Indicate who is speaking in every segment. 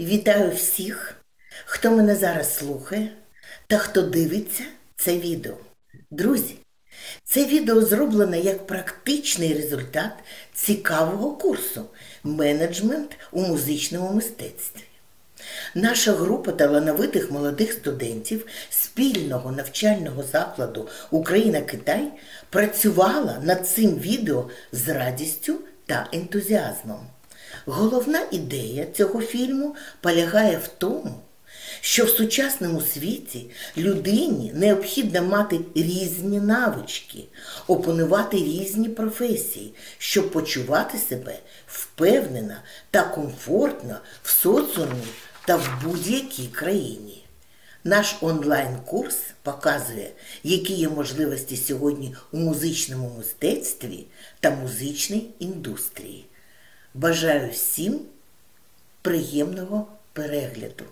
Speaker 1: Вітаю всіх, хто мене зараз слухає та хто дивиться це відео. Друзі, це відео зроблене як практичний результат цікавого курсу Менеджмент у музичному мистецтві. Наша група талановитих молодих студентів спільного навчального закладу Україна-Китай працювала над цим відео з радістю та ентузіазмом. Головна ідея цього фільму полягає в тому, що в сучасному світі людині необхідно мати різні навички, опанувати різні професії, щоб почувати себе впевнено та комфортно в соціумі та в будь-якій країні. Наш онлайн-курс показує, які є можливості сьогодні у музичному мистецтві та музичній індустрії. Бажаю всім приємного перегляду!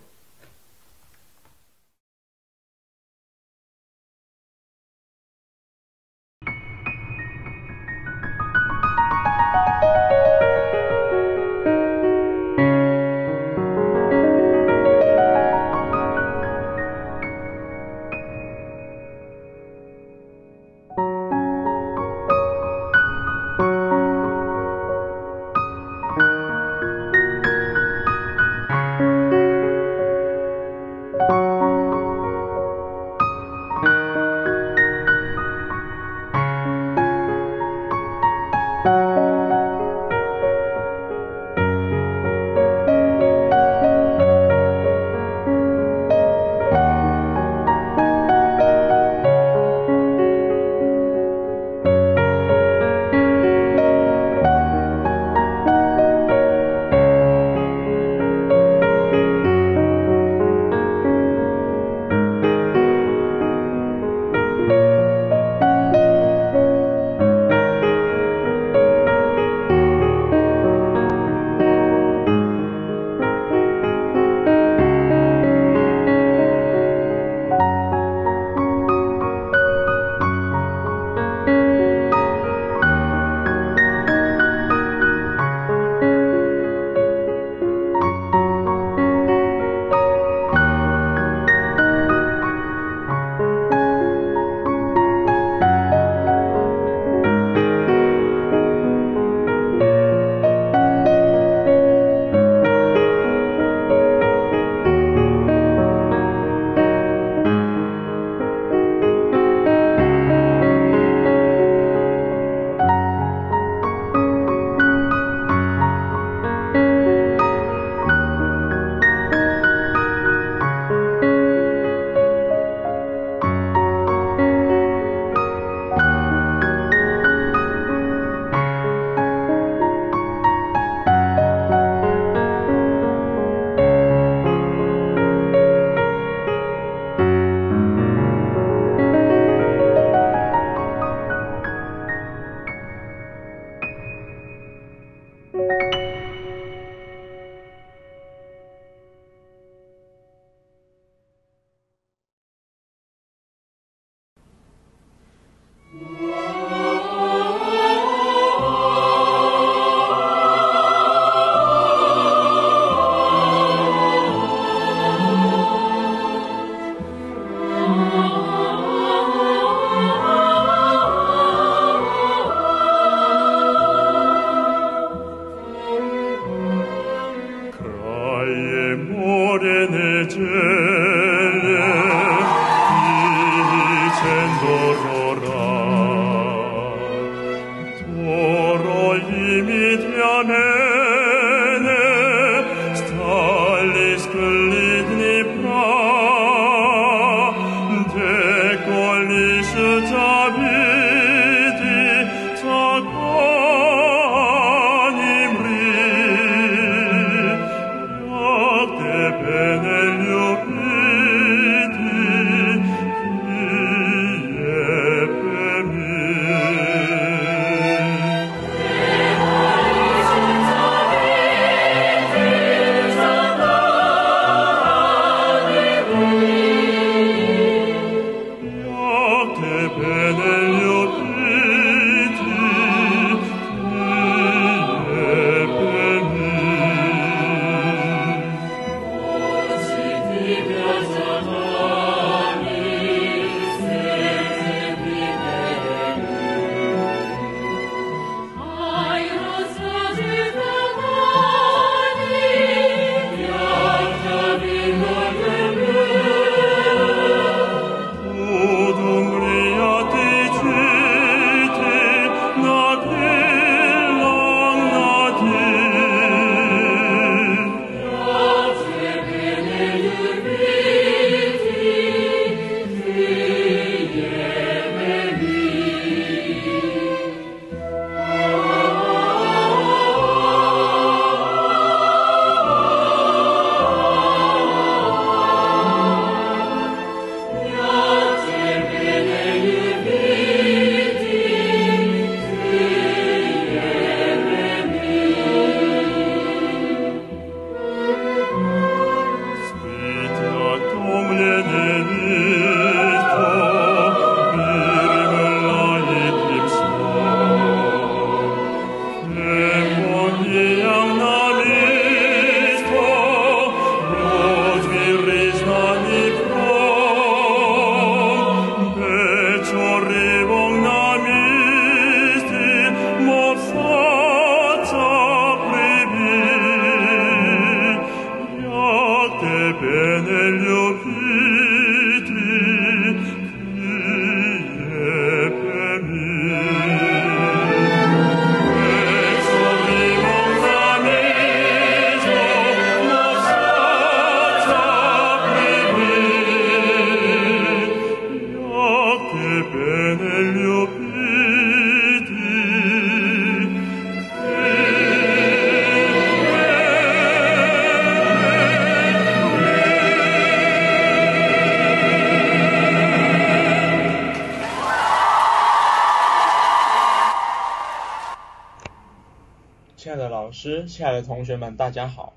Speaker 2: 亲爱的同学们，大家好！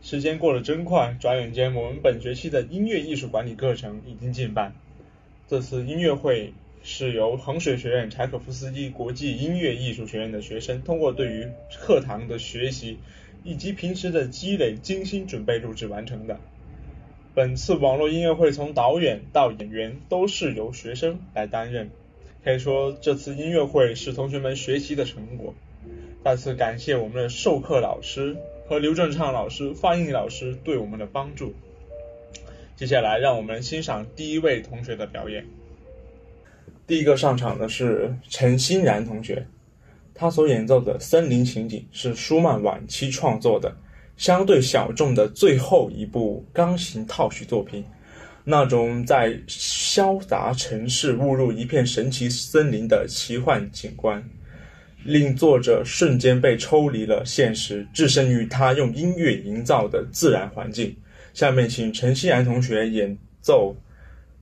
Speaker 2: 时间过得真快，转眼间我们本学期的音乐艺术管理课程已经进半。这次音乐会是由衡水学院柴可夫斯基国际音乐艺术学院的学生通过对于课堂的学习以及平时的积累精心准备录制完成的。本次网络音乐会从导演到演员都是由学生来担任，可以说这次音乐会是同学们学习的成果。再次感谢我们的授课老师和刘正畅老师、方毅老师对我们的帮助。接下来，让我们欣赏第一位同学的表演。第一个上场的是陈欣然同学，他所演奏的《森林情景》是舒曼晚期创作的相对小众的最后一部钢琴套曲作品。那种在嘈杂城市误入一片神奇森林的奇幻景观。令作者瞬间被抽离了现实，置身于他用音乐营造的自然环境。下面请陈欣然同学演奏《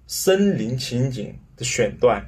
Speaker 2: 森林情景》的选段。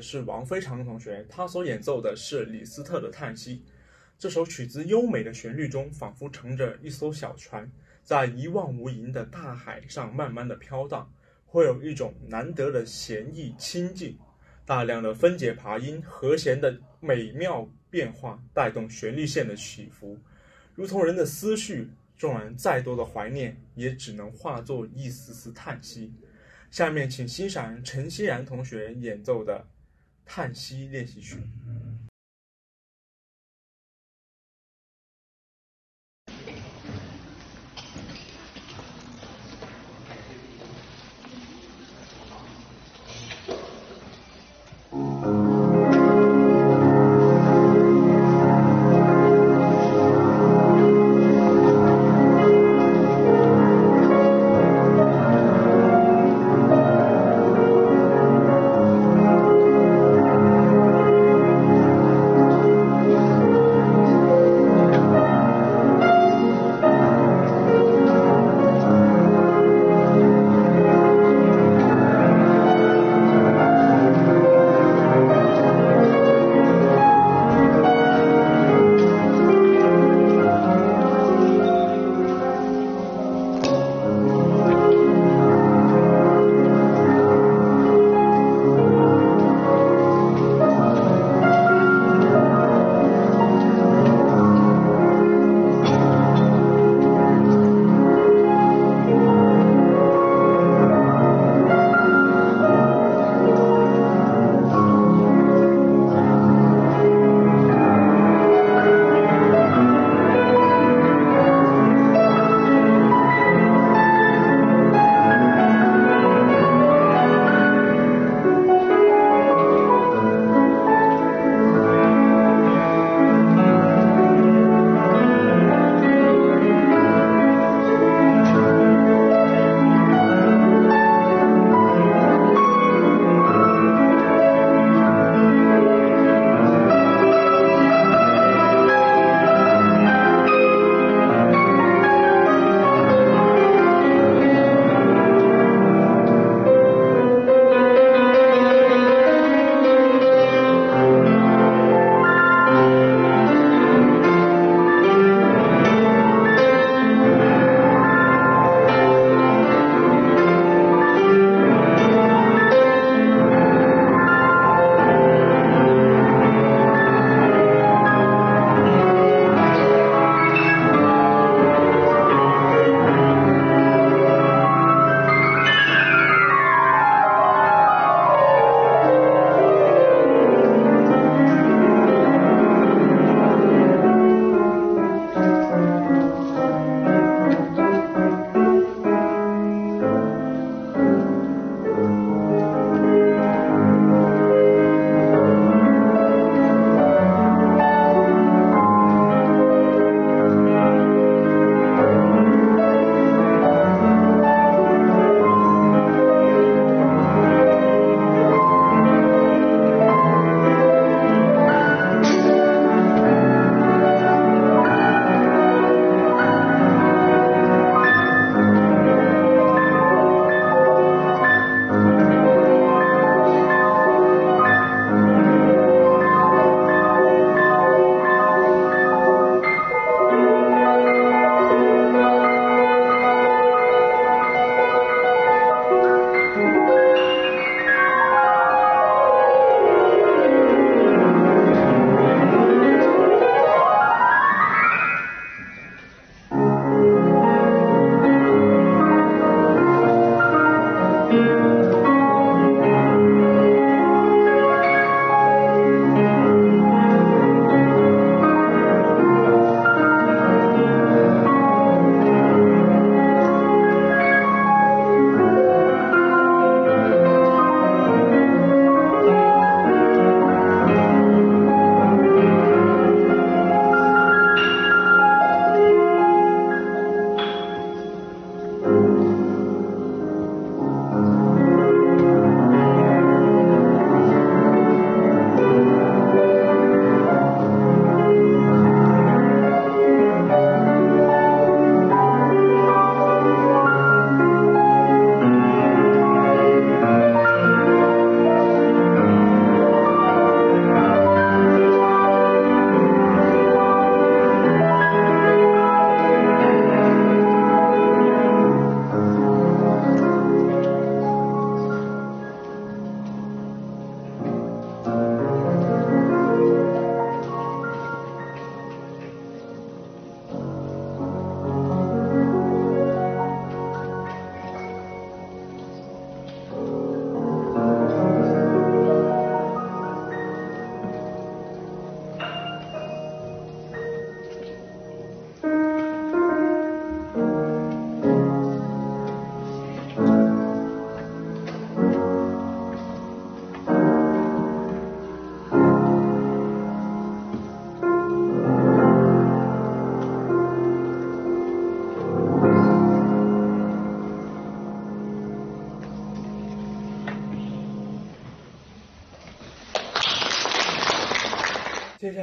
Speaker 2: 是王飞常同学，他所演奏的是李斯特的《叹息》。这首曲子优美的旋律中，仿佛乘着一艘小船，在一望无垠的大海上慢慢的飘荡，会有一种难得的闲逸清静。大量的分解爬音、和弦的美妙变化，带动旋律线的起伏，如同人的思绪。纵然再多的怀念，也只能化作一丝丝叹息。下面，请欣赏陈欣然同学演奏的《叹息练习曲》。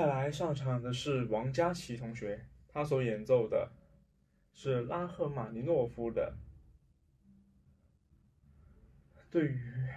Speaker 2: 来上场的是王佳琪同学，他所演奏的是拉赫玛尼诺夫的对于。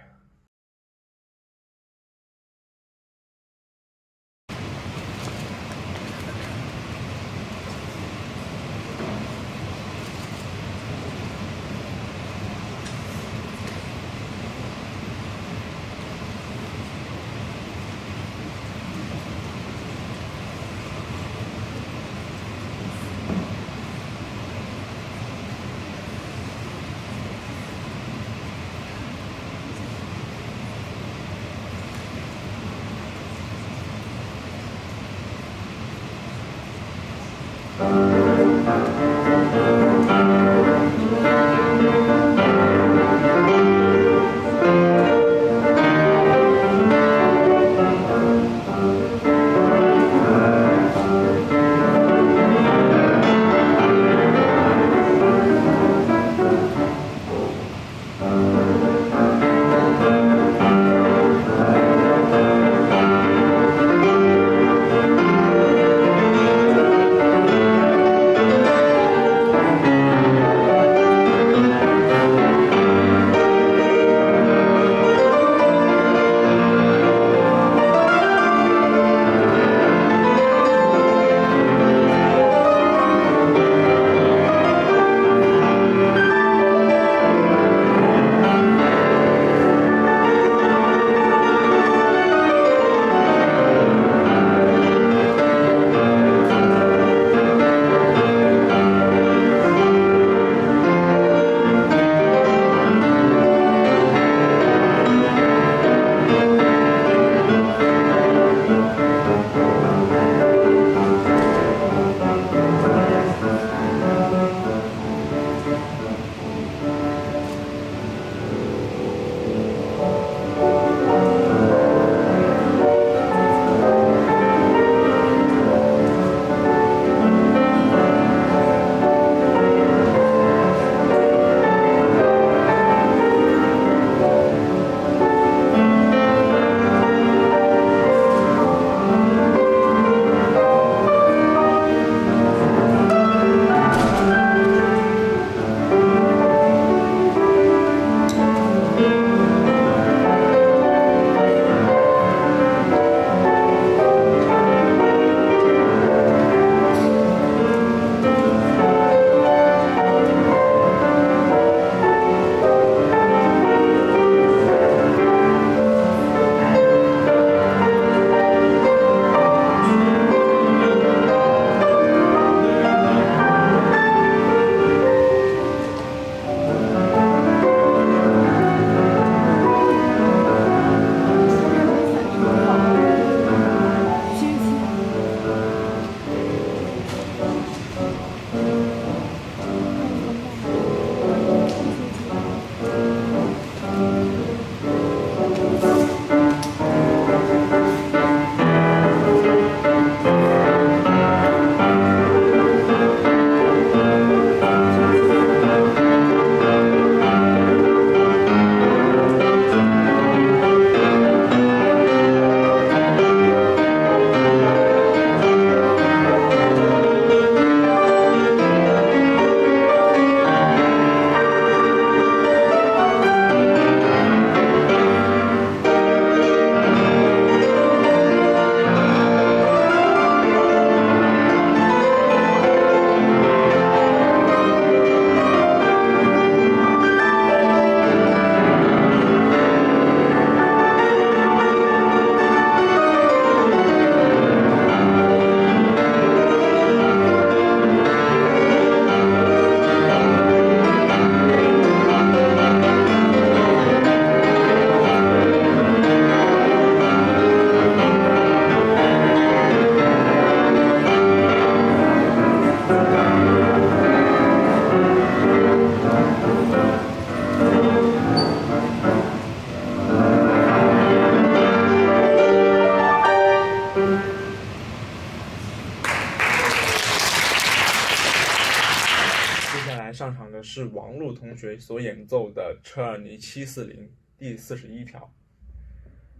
Speaker 2: 学所演奏的车尔尼七四零第四十一条。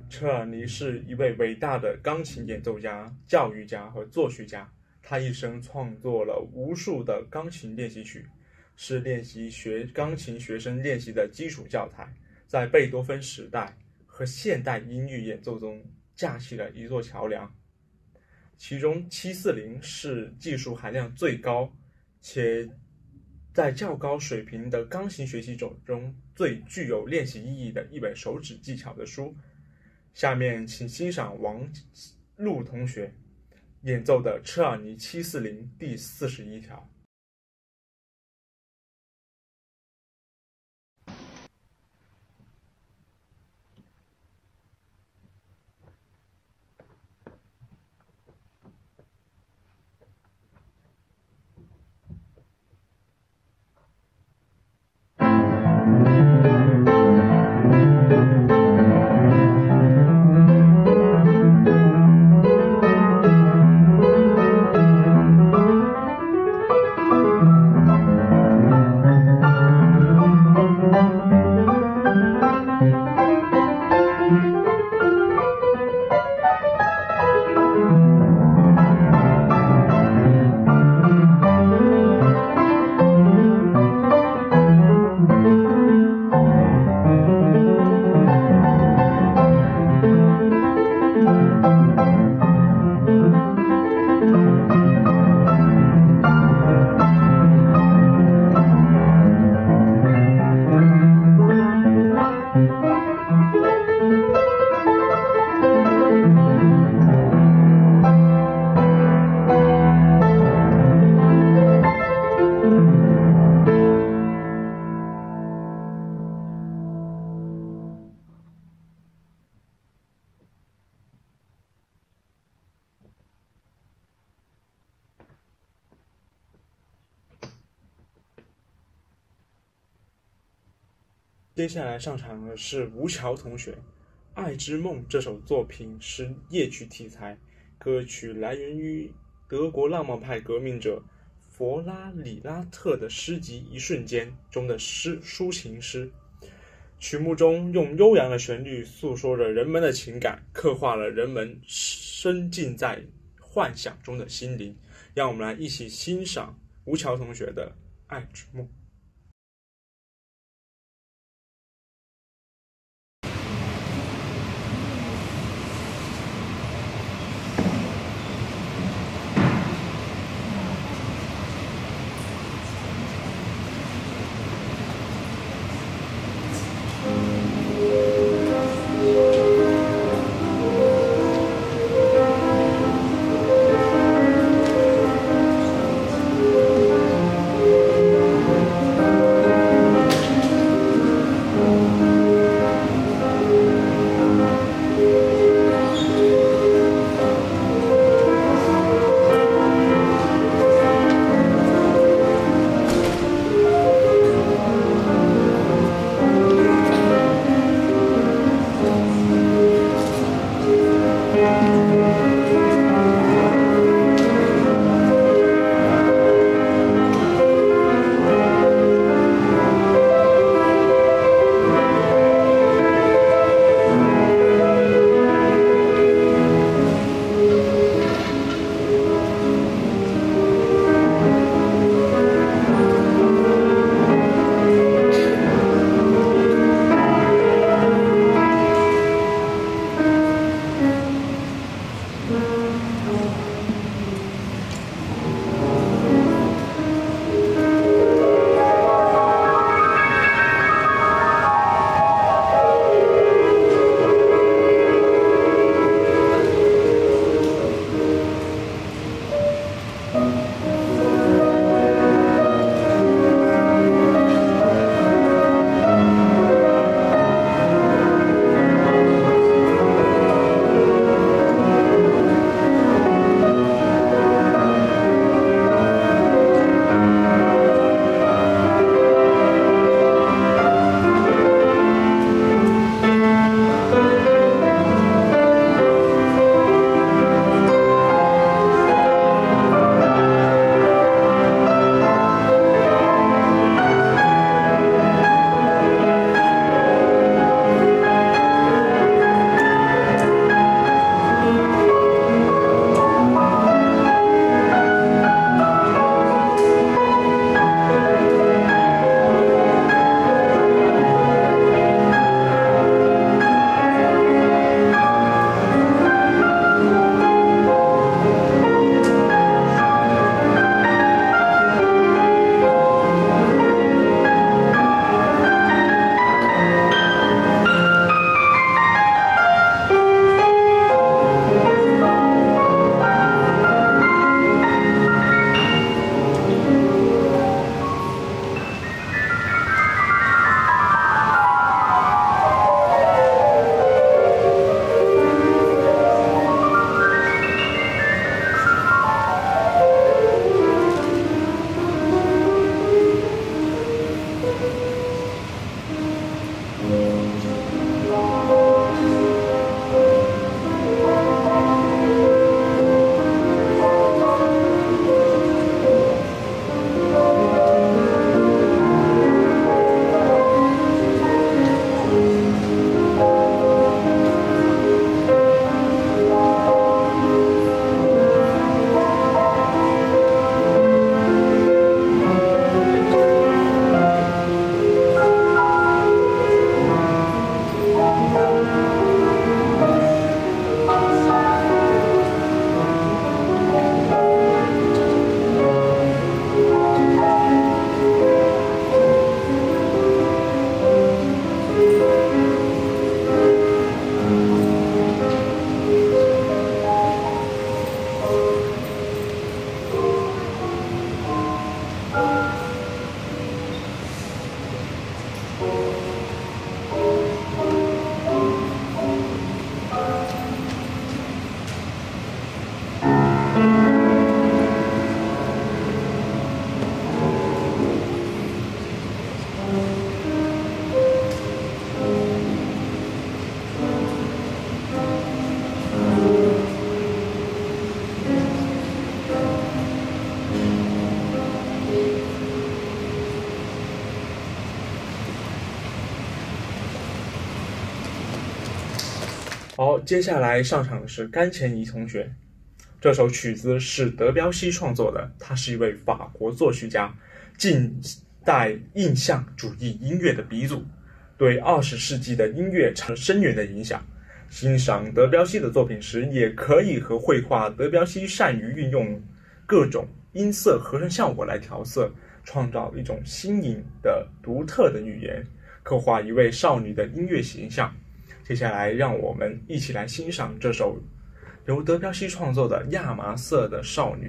Speaker 2: 车尔尼是一位伟大的钢琴演奏家、教育家和作曲家。他一生创作了无数的钢琴练习曲，是练习学钢琴学生练习的基础教材，在贝多芬时代和现代音乐演奏中架起了一座桥梁。其中，七四零是技术含量最高，且在较高水平的钢琴学习者中最具有练习意义的一本手指技巧的书。下面，请欣赏王璐同学演奏的车尔尼七四零第四十一条。接下来上场的是吴桥同学，《爱之梦》这首作品是夜曲题材，歌曲来源于德国浪漫派革命者弗拉里拉特的诗集《一瞬间》中的诗抒情诗。曲目中用悠扬的旋律诉说着人们的情感，刻画了人们深浸在幻想中的心灵。让我们来一起欣赏吴桥同学的《爱之梦》。接下来上场的是甘前怡同学。这首曲子是德彪西创作的，他是一位法国作曲家，近代印象主义音乐的鼻祖，对二十世纪的音乐产生深远的影响。欣赏德彪西的作品时，也可以和绘画德彪西善于运用各种音色合成效果来调色，创造一种新颖的、独特的语言，刻画一位少女的音乐形象。接下来，让我们一起来欣赏这首由德彪西创作的《亚麻色的少女》。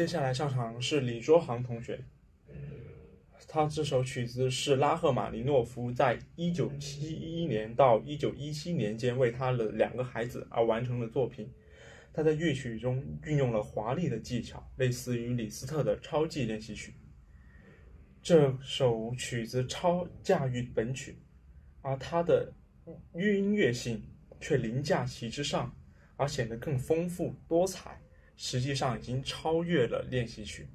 Speaker 2: 接下来上场是李卓航同学，他这首曲子是拉赫玛尼诺夫在一九七一年到一九一七年间为他的两个孩子而完成的作品。他在乐曲中运用了华丽的技巧，类似于李斯特的超技练习曲。这首曲子超驾驭本曲，而它的音乐性却凌驾其之上，而显得更丰富多彩。实际上已经超越了练习曲。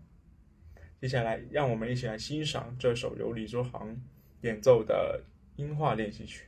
Speaker 2: 接下来，让我们一起来欣赏这首由李卓航演奏的音画练习曲。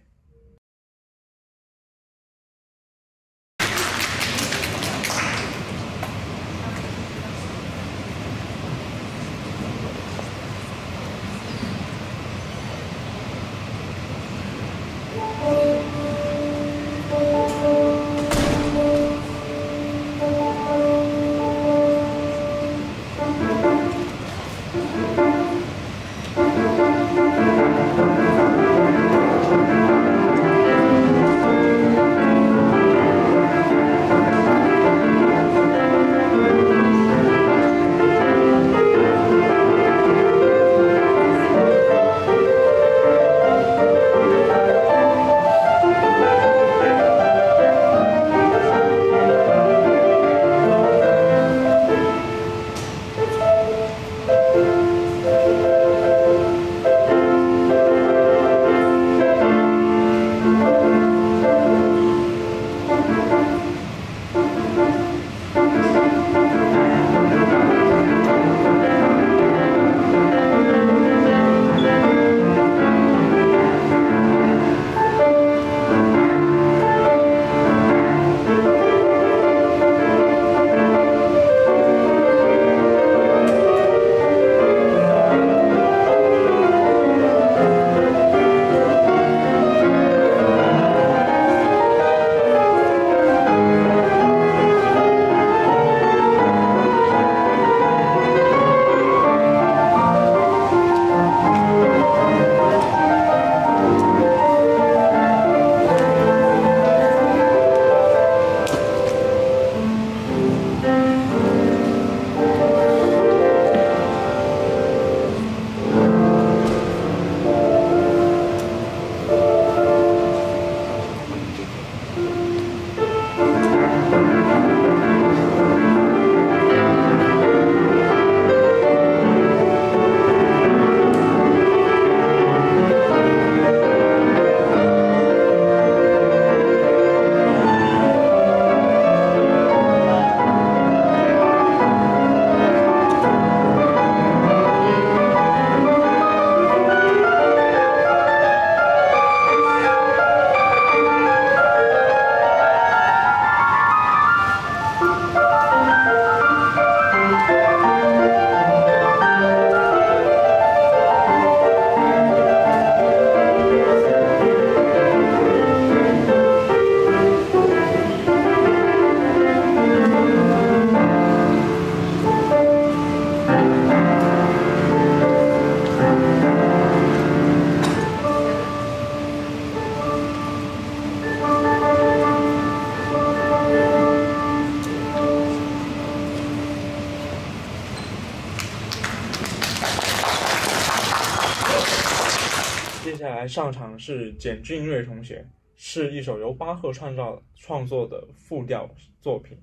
Speaker 2: 来上场是简俊瑞同学，是一首由巴赫创造创作的复调作品，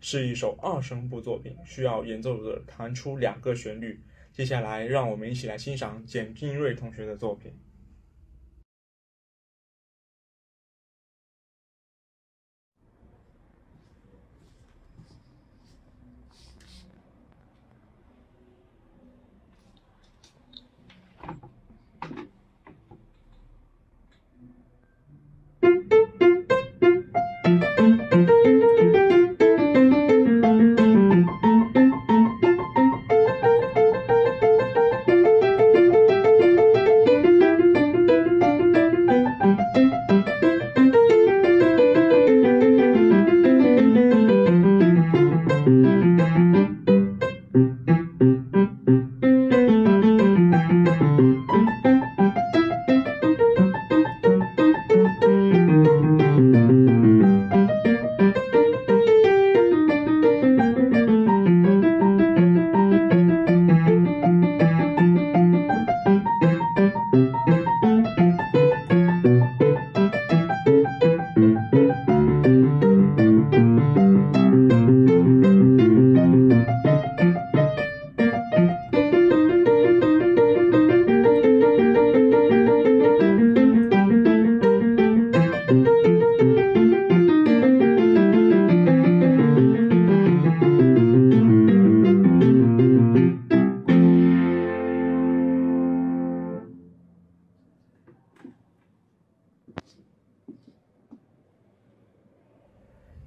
Speaker 2: 是一首二声部作品，需要演奏者弹出两个旋律。接下来，让我们一起来欣赏简俊瑞同学的作品。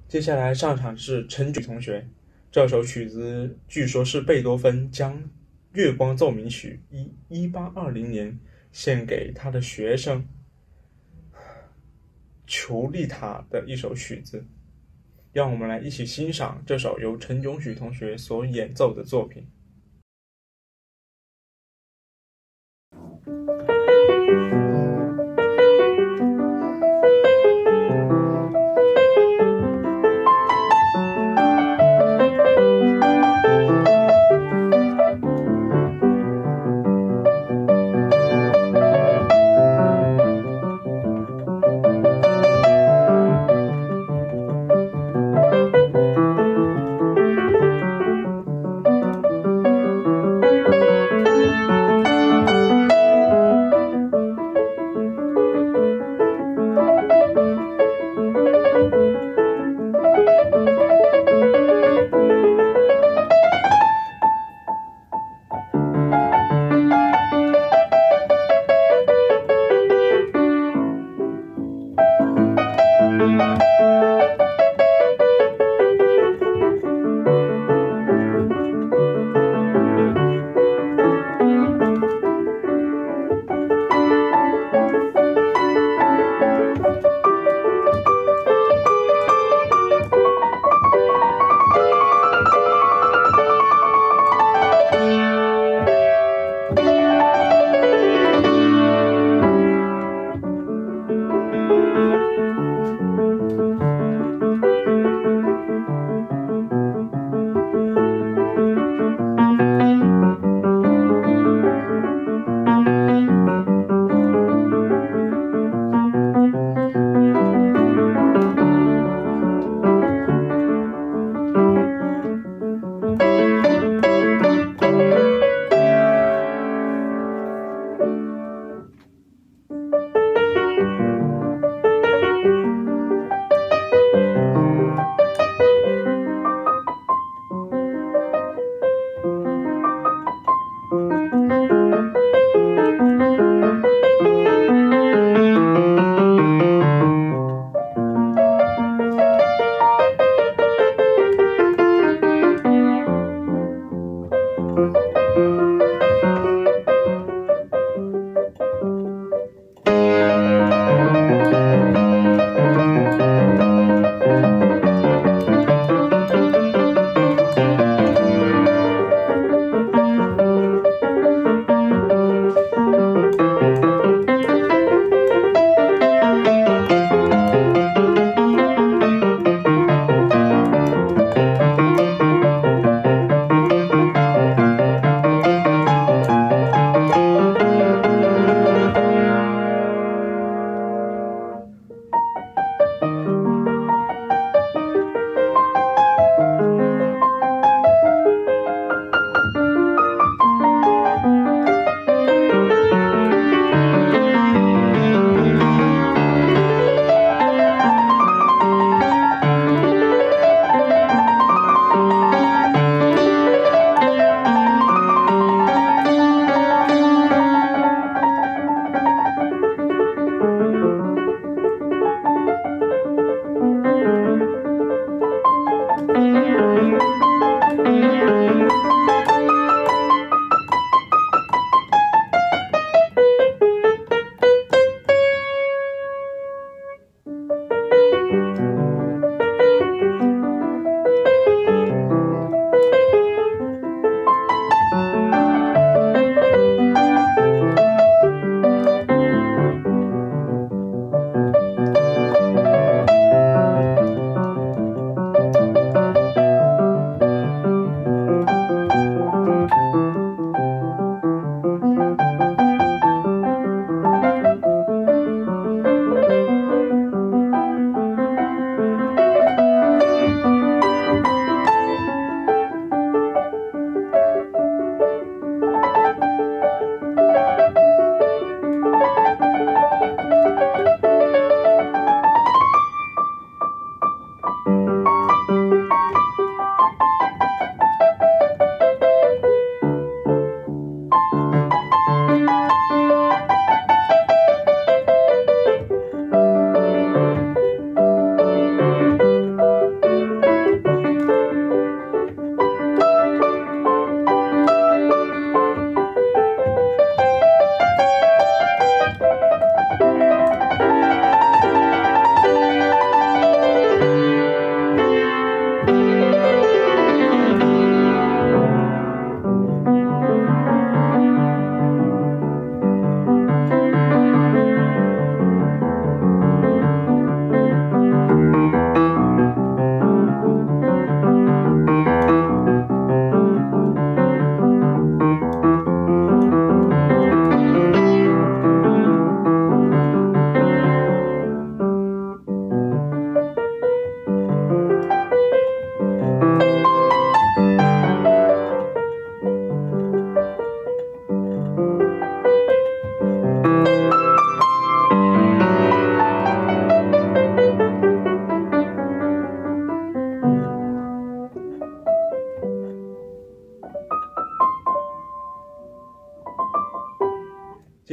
Speaker 2: 接下来上场是陈举同学，这首曲子据说是贝多芬将《月光奏鸣曲》一一八二零年献给他的学生裘丽塔的一首曲子，让我们来一起欣赏这首由陈炯许同学所演奏的作品。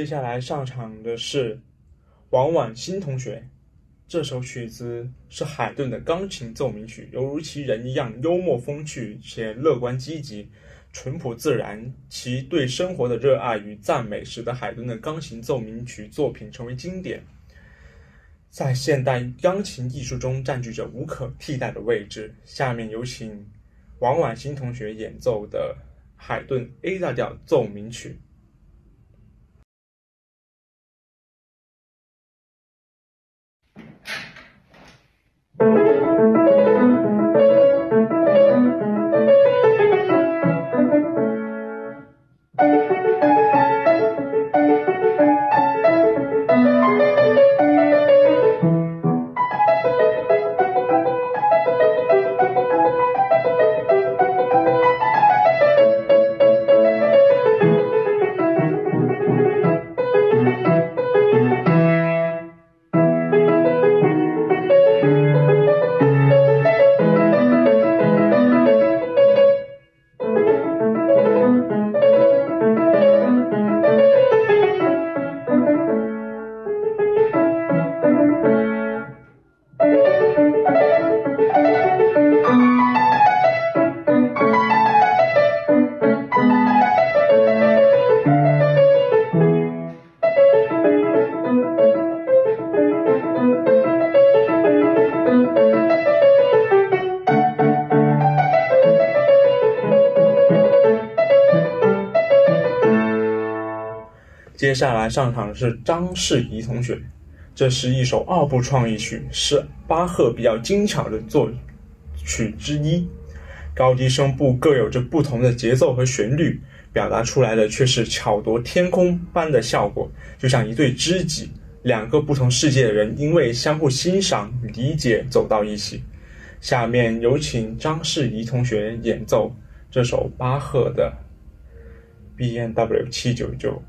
Speaker 2: 接下来上场的是王婉欣同学，这首曲子是海顿的钢琴奏鸣曲，犹如其人一样幽默风趣且乐观积极。淳朴自然，其对生活的热爱与赞美，使得海顿的钢琴奏鸣曲作品成为经典，在现代钢琴艺术中占据着无可替代的位置。下面有请王婉欣同学演奏的海顿 A 大调奏鸣曲。接接下来上场的是张世怡同学，这是一首二部创意曲，是巴赫比较精巧的作曲之一。高低声部各有着不同的节奏和旋律，表达出来的却是巧夺天工般的效果，就像一对知己，两个不同世界的人因为相互欣赏与理解走到一起。下面有请张世怡同学演奏这首巴赫的 B N W 七九九。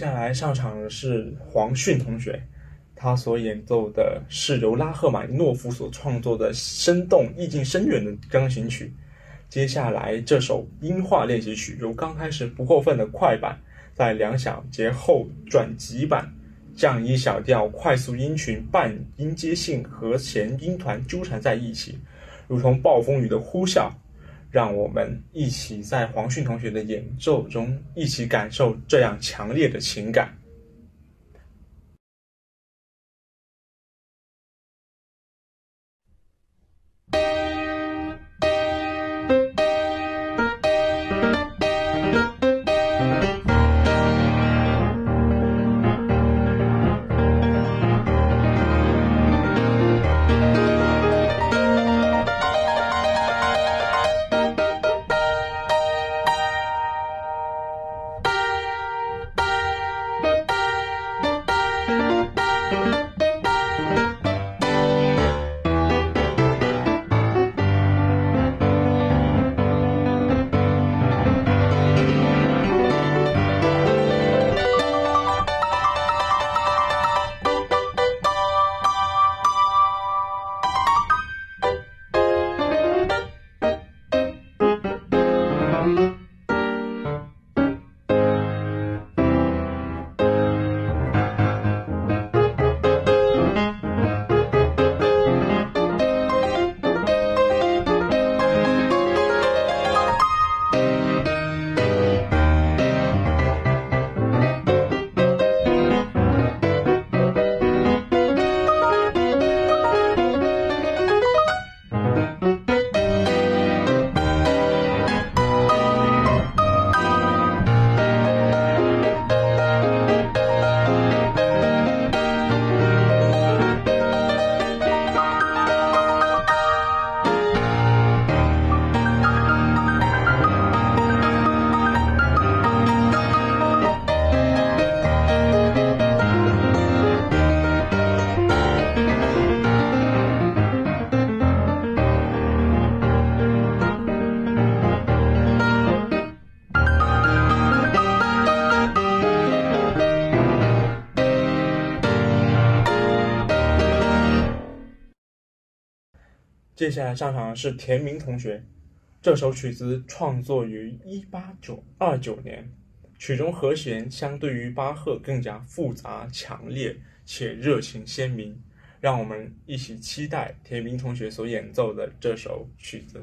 Speaker 2: 接下来上场的是黄训同学，他所演奏的是由拉赫玛尼诺夫所创作的生动、意境深远的钢琴曲。接下来这首音画练习曲由刚开始不过分的快板，在两小节后转急板，降一小调快速音群半音阶性和弦音团纠缠在一起，如同暴风雨的呼啸。让我们一起在黄训同学的演奏中，一起感受这样强烈的情感。接下来上场的是田明同学，这首曲子创作于一八九二九年，曲中和弦相对于巴赫更加复杂、强烈且热情鲜明。让我们一起期待田明同学所演奏的这首曲子。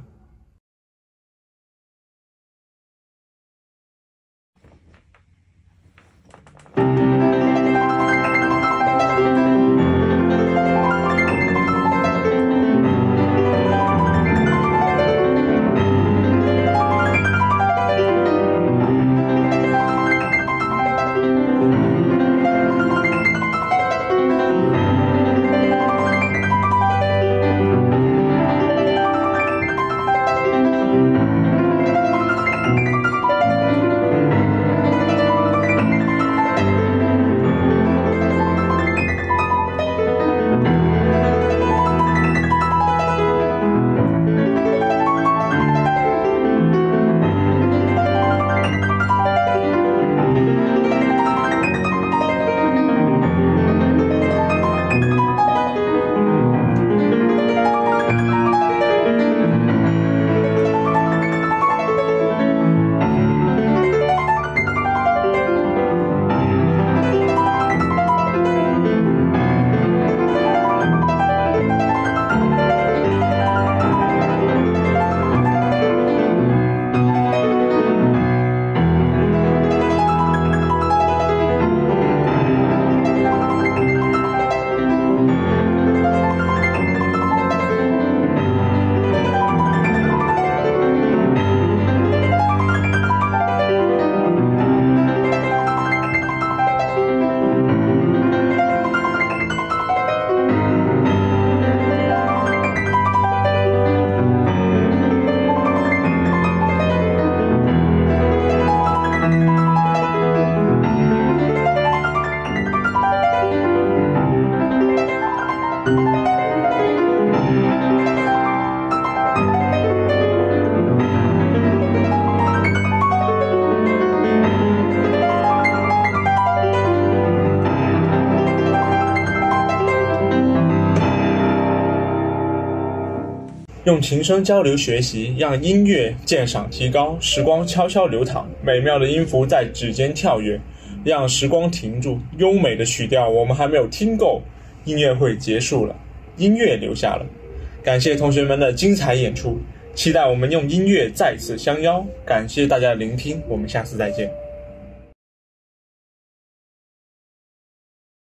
Speaker 2: 用琴声交流学习，让音乐鉴赏提高。时光悄悄流淌，美妙的音符在指尖跳跃，让时光停住。优美的曲调我们还没有听够，音乐会结束了，音乐留下了。感谢同学们的精彩演出，期待我们用音乐再次相邀。感谢大家的聆听，我们下次再见。